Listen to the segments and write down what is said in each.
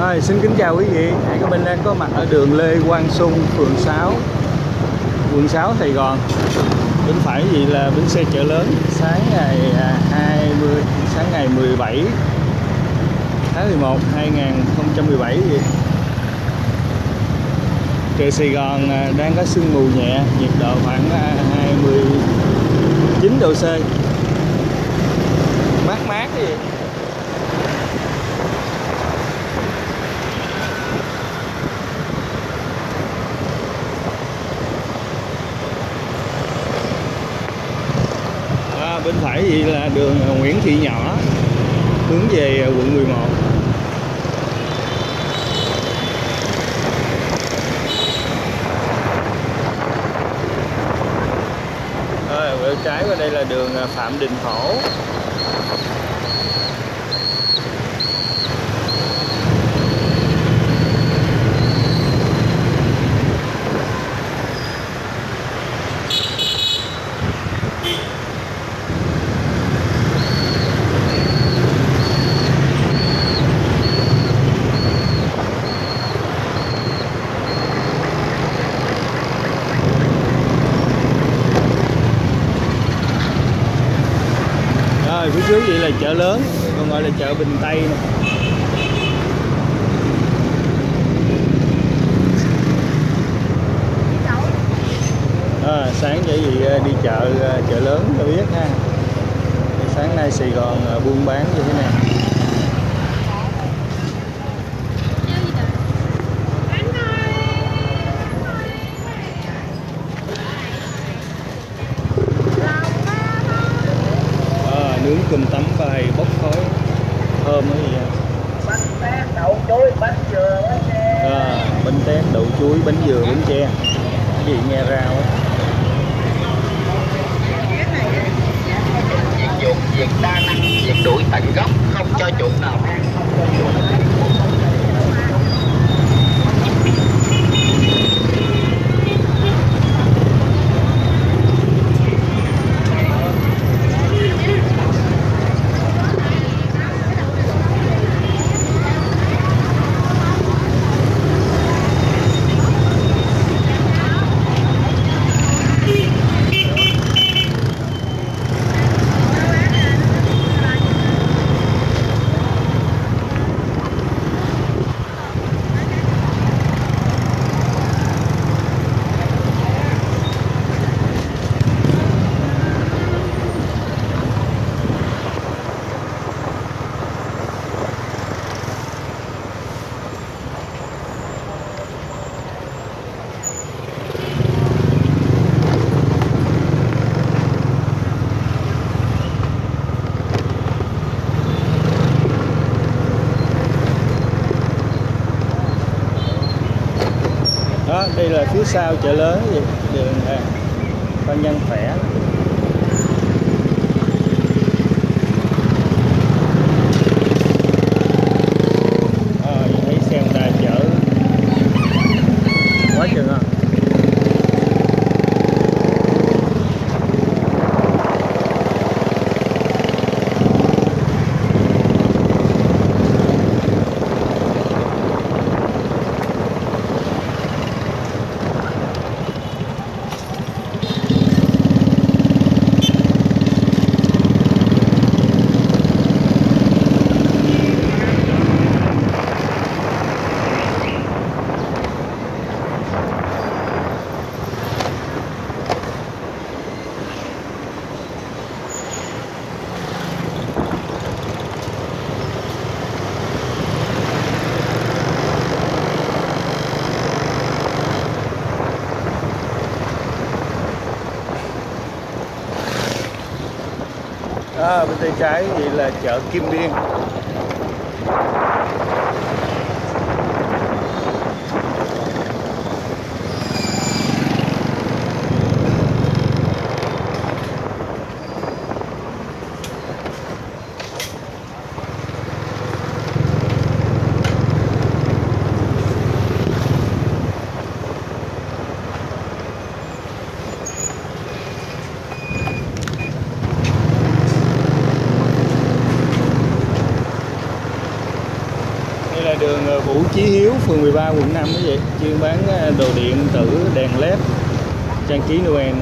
Rồi, xin kính chào quý vị. Hải Có Minh đang có mặt ở đường Lê Quang Sung, phường 6, quận 6 Sài Gòn. Bên phải gì là bến xe chợ lớn. Sáng ngày à, 20 sáng ngày 17 tháng 11 2017 gì. Trời Sài Gòn à, đang có sương mù nhẹ, nhiệt độ khoảng à, 29 độ C. Mát mát cái gì. À, bên phải gì là đường Nguyễn Thị Nhỏ hướng về quận 11 Rồi, trái qua đây là đường à, Phạm Đình Phổ Rồi phía trước vậy là chợ lớn Còn gọi là chợ Bình Tây à, sáng vậy gì à, đi chợ à, chợ lớn cho biết ha. Sáng nay Sài Gòn à, buôn bán như thế nào à, nướng cơm tấm bài bốc khói thơm cái gì vậy? bánh tét đậu chuối Ờ, bánh dừa bánh tre à, bánh tét đậu chuối bánh dừa bánh tre cái gì nghe rau á việc dụng việc đa năng việc đuổi tận gốc không cho chuột nào ăn không cho chuột nào ăn. Đó đây là phía sau chợ lớn đường à, con Nhân Khỏe à, thấy xe người ta chở quá chừng à à, bên tay trái thì là chợ Kim Biên phường 13 quận 5 quý vị chuyên bán ờ, đồ điện, tử, đèn led, trang trí Noel.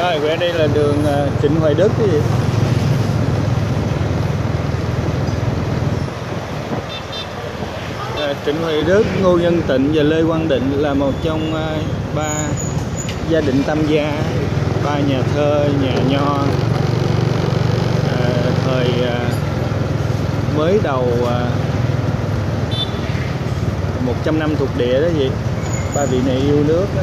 Rồi về đây là đường à, Trịnh Hoài Đức cái gì? Trịnh Hoài Đức, Ngô Nhân Tịnh và Lê Quang Định là một trong à, ba gia đình tam gia, ba nhà thơ, nhà nho à, thời à, mới đầu à, 100 năm thuộc địa đó gì ba vị này yêu nước đó.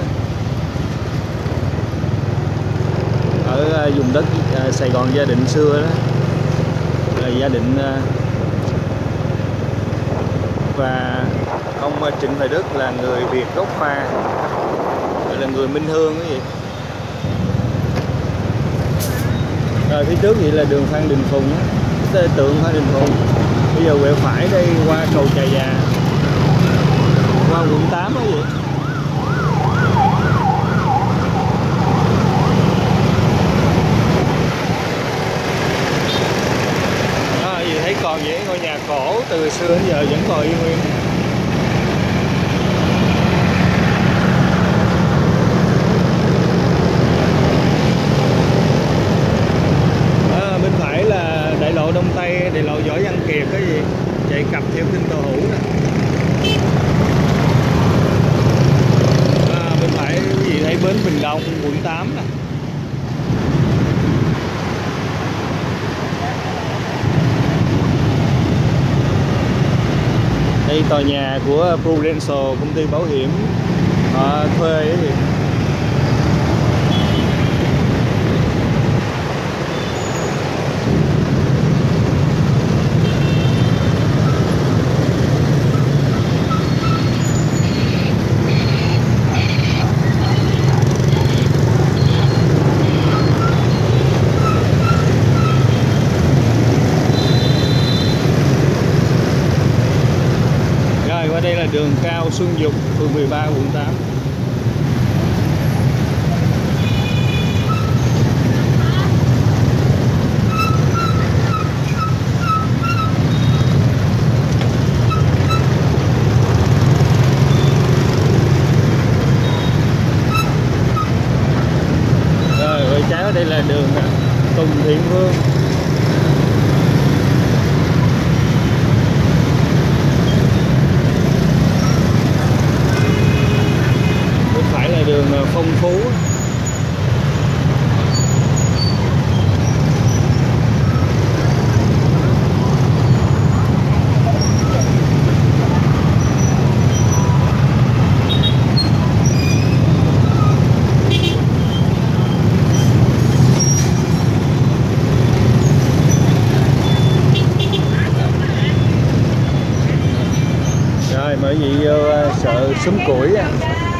Ở ờ, vùng đất ờ, Sài Gòn gia đình xưa đó. Là gia đình ờ, và ông Trịnh Hoài Đức là người Việt gốc Hoa, gọi là người Minh Hương cái gì rồi phía trước vậy là đường Phan Đình Phùng đó tượng Phan Đình Phùng. Bây giờ quẹo phải đây qua cầu Trà Già, qua quận 8 đó vậy đó gì thấy còn những ngôi nhà cổ từ xưa đến giờ vẫn còn y nguyên Đó, bên phải là đại lộ Đông Tây đại lộ Võ Văn Kiệt cái gì chạy cặp theo kinh tàu hữu nè à, bên phải cái gì thấy bến Bình Đông quận 8 nè đây tòa nhà của Prudential công ty bảo hiểm họ thuê cái gì Rồi qua đây là đường cao Xuân Dục, phường 13, quận 8. Rồi quay trái ở đây là đường Tùng Thiện Vương. bên phải là đường ờ, Phong Phú rồi mời quý vị vô ờ, à.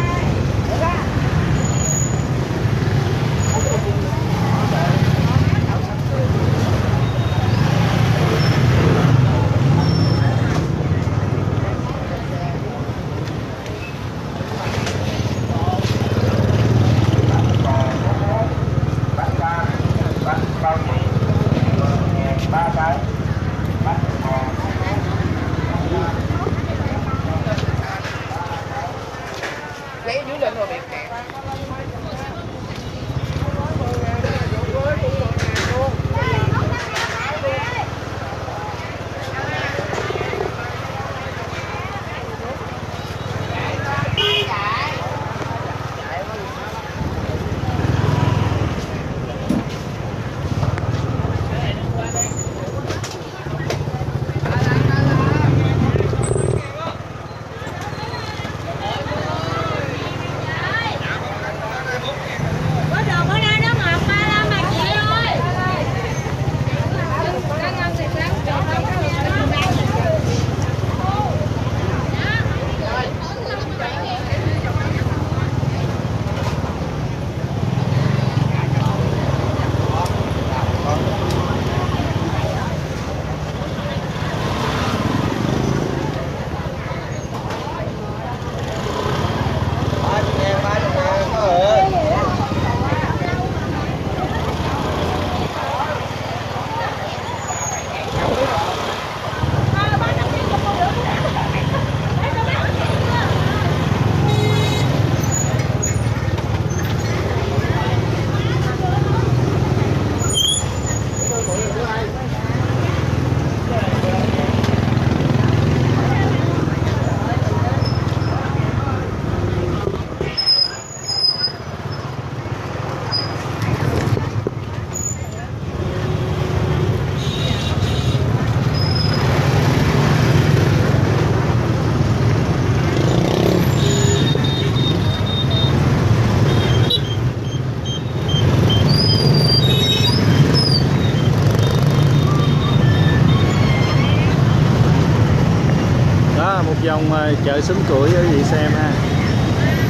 Vòng ờ, chợ súng củi cho quý vị xem ha.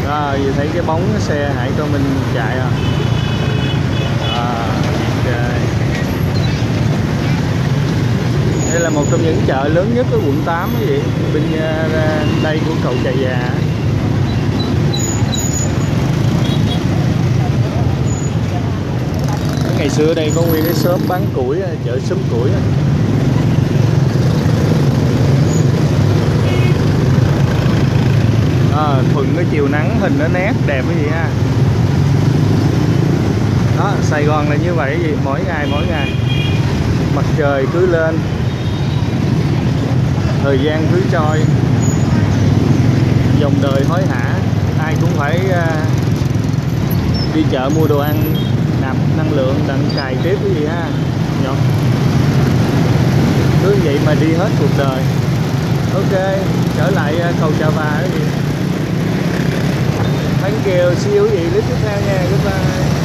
Rồi vậy thấy cái bóng cái xe hải cho mình chạy à, à đây là một trong những chợ lớn nhất ở quận 8 quý vị. Bên ờ, đây của cầu trà già. Ngày xưa đây có nguyên cái shop bán củi ờ, chợ súng củi à, thuận cái chiều nắng hình nó nét đẹp cái gì ha? Đó Sài Gòn là như vậy gì? Mỗi ngày mỗi ngày. Mặt trời cứ lên. Thời gian cứ trôi. Dòng đời hối hả. Ai cũng phải uh, đi chợ mua đồ ăn nạp năng lượng đặng cài tiếp cái gì ha? Nhọ cứ vậy mà đi hết cuộc đời. Ok trở lại uh, cầu chào bà cái gì? Thank Kiều, see you vị clip tiếp theo nha. Goodbye.